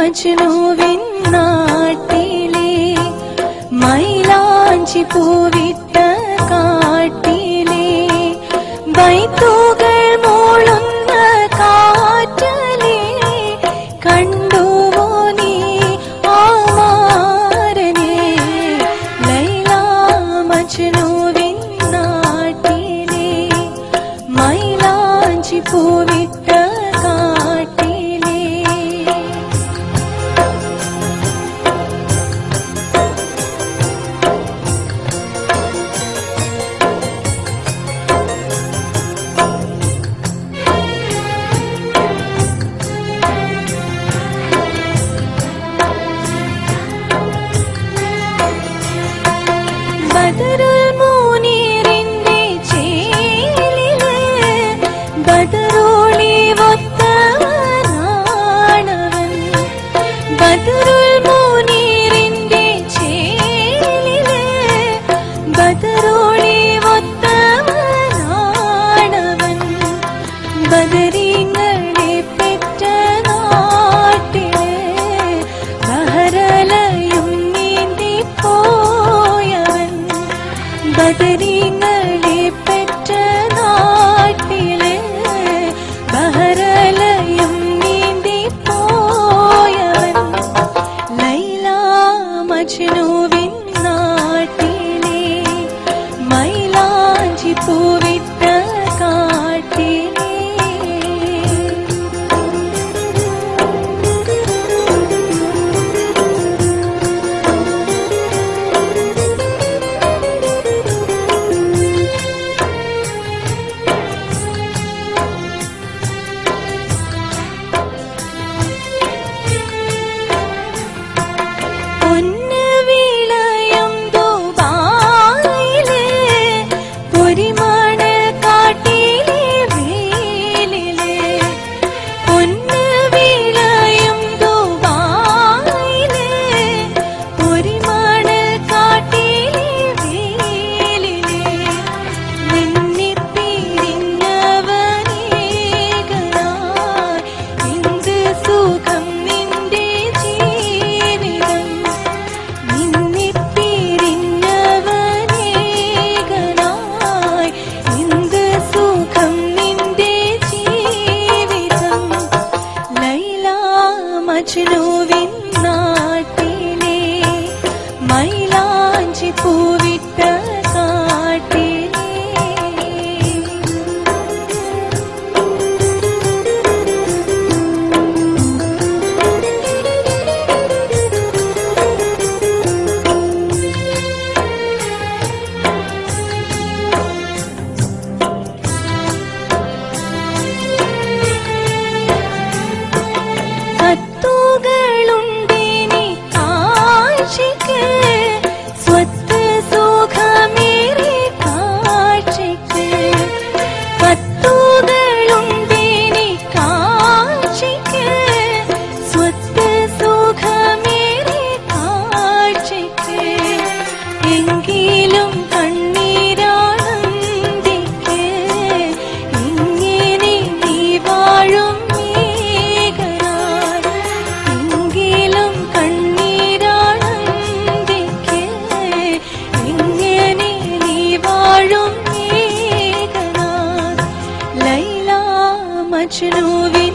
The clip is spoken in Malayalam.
മജ്നുവിൻ നാട്ടിലെ മൈലാഞ്ചി പൂവിട്ട കാട്ടിലെ ബൈത്തുകൾ മൂളുന്ന കാറ്റലെ കണ്ടു கொடிகளில் much